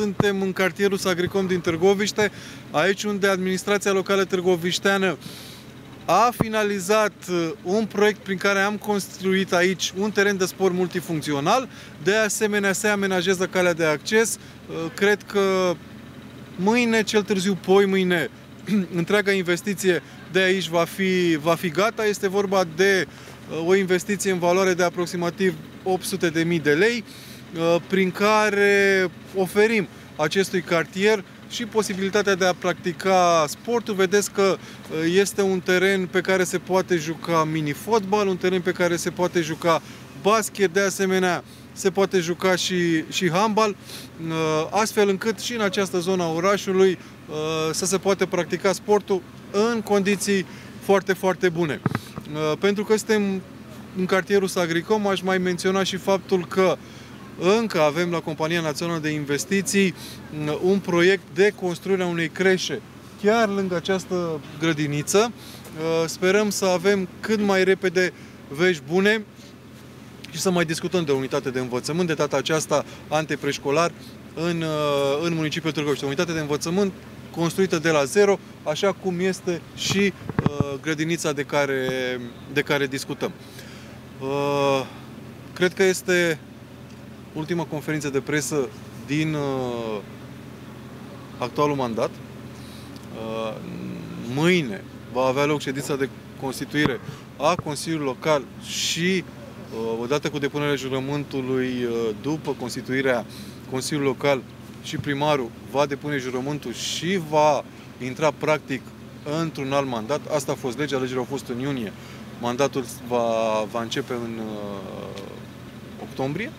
suntem în cartierul Sagricom din Târgoviște, aici unde administrația locală târgovișteană a finalizat uh, un proiect prin care am construit aici un teren de sport multifuncțional. De asemenea, se amenajează calea de acces. Uh, cred că mâine, cel târziu poi mâine, întreaga investiție de aici va fi, va fi gata. Este vorba de uh, o investiție în valoare de aproximativ 800.000 de lei, prin care oferim acestui cartier și posibilitatea de a practica sportul. Vedeți că uh, este un teren pe care se poate juca mini-fotbal, un teren pe care se poate juca basket, de asemenea se poate juca și, și handbal, uh, astfel încât și în această zonă a orașului uh, să se poate practica sportul în condiții foarte, foarte bune. Pentru că suntem în cartierul Sagricom, aș mai menționa și faptul că încă avem la Compania Națională de Investiții mm, un proiect de construire a unei creșe chiar lângă această grădiniță. Uh, sperăm să avem cât mai repede vești bune și să mai discutăm de unitate de învățământ, de data aceasta antepreșcolar în, uh, în municipiul Târgoviște. Unitate de învățământ construită de la zero, așa cum este și uh, grădinița de care, de care discutăm. Uh, cred că este ultima conferință de presă din uh, actualul mandat. Uh, mâine va avea loc ședința de constituire a Consiliului Local și uh, odată cu depunerea jurământului uh, după constituirea Consiliului Local și primarul va depune jurământul și va intra practic într-un alt mandat. Asta a fost legea, legile au fost în iunie. Mandatul va, va începe în uh, octombrie.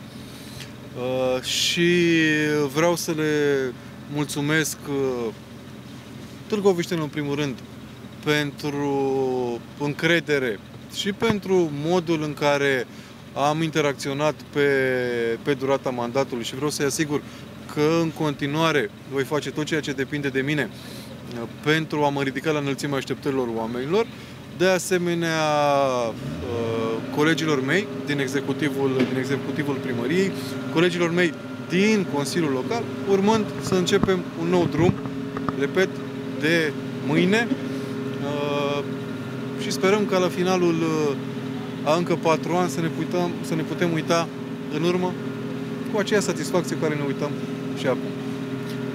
Uh, și vreau să le mulțumesc uh, târgoviștenilor în primul rând pentru încredere și pentru modul în care am interacționat pe, pe durata mandatului și vreau să-i asigur că în continuare voi face tot ceea ce depinde de mine uh, pentru a mă ridica la înălțimea așteptărilor oamenilor. De asemenea, colegilor mei din executivul, din executivul primăriei, colegilor mei din Consiliul Local, urmând să începem un nou drum, repet, de mâine uh, și sperăm ca la finalul uh, a încă patru ani să ne, putem, să ne putem uita în urmă cu aceea satisfacție care ne uităm și acum.